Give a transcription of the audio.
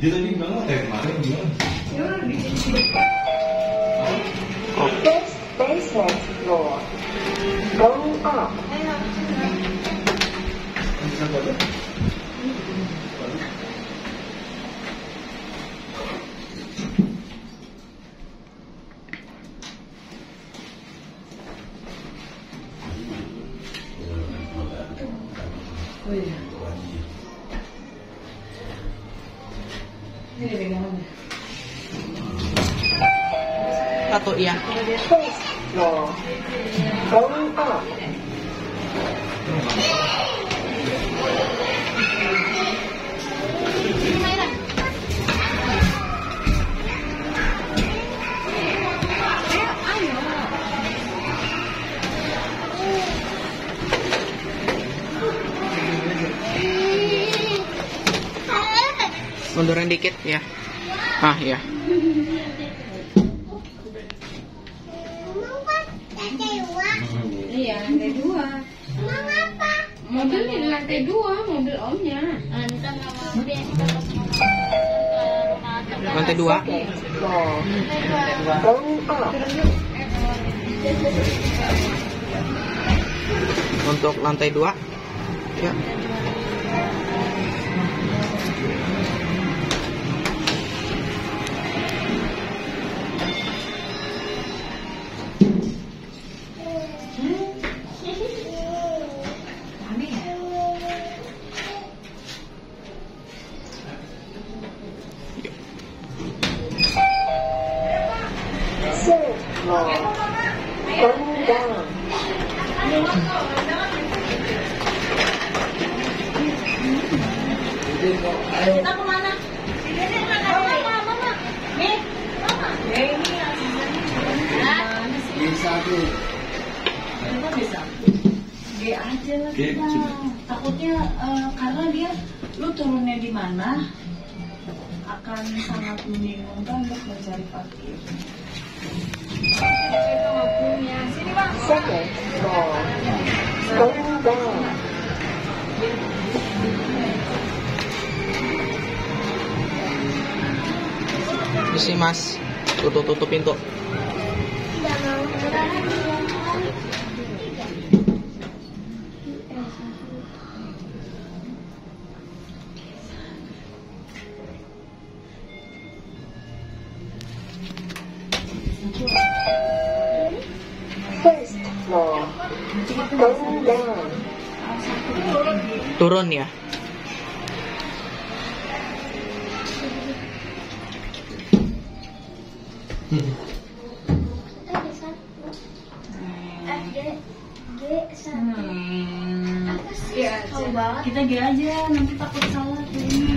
dia tadi bilang dari ya, kemarin ya. Your space, floor. Going up. Oh iya. Ini pegangannya. Satu iya. Up. Mundurin dikit ya. Ah ya. Iya, lantai dua. Mobil di lantai dua, mobil omnya. Lantai dua. Going up. Untuk lantai dua. Ya. Kita ke mana? Nih. Ya Bisa tuh. Bisa? G aja lah. Takutnya eh, karena dia lu turunnya di mana akan sangat membingungkan untuk mencari parkir. Second, small. Going down. Isi mas, tutup-tutup pintu. Turun ya. Hmm. G aja. Kita G aja, nanti takut salah kayaknya.